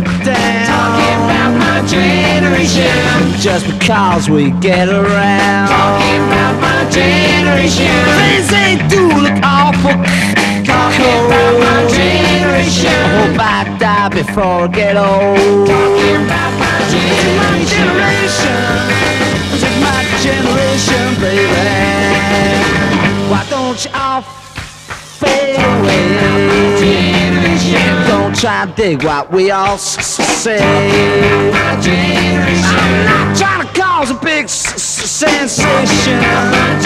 down. Talking about my generation. Just because we get around. Talking about my generation. Things they do look awful. Talking about my generation. I hope I die before I get old. Talking about my My generation. generation. My generation, baby. Why don't you all fade away? Try to dig what we all say. I'm not trying to cause a big sensation. I'm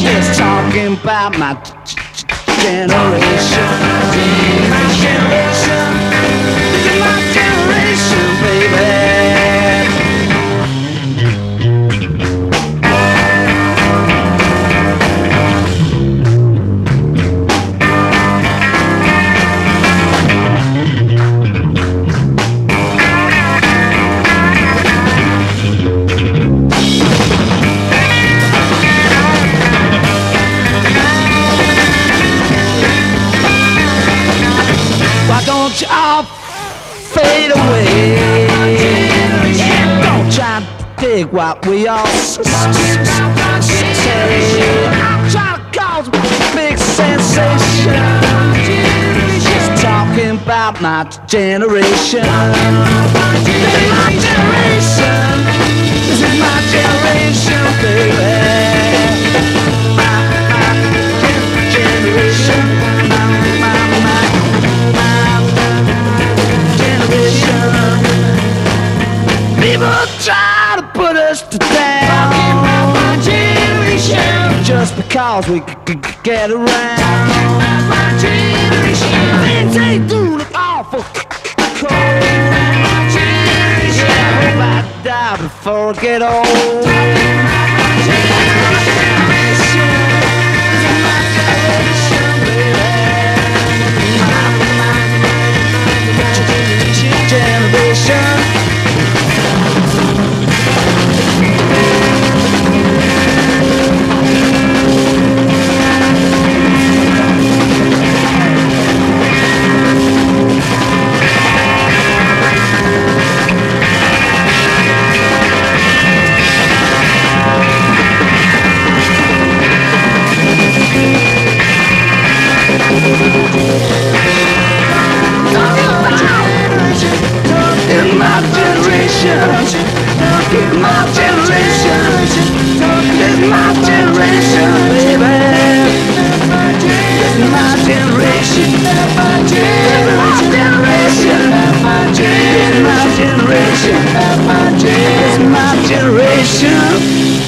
just talking about. My generation. Don't you all fade away? Don't try to dig what we all say. I'm trying to cause a big sensation. Just talking about. My generation. Just because we get around. My generation. Things they do look awful cold. My generation. I hope I die before I get old. Generation, my generation, in my generation, baby. Generation, in my generation, my generation, my generation, my generation.